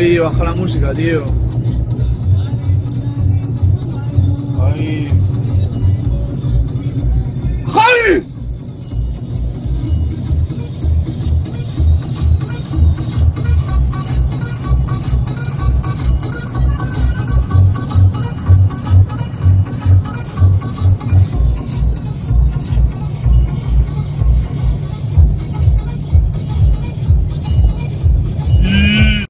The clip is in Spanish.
Baja la música, tío.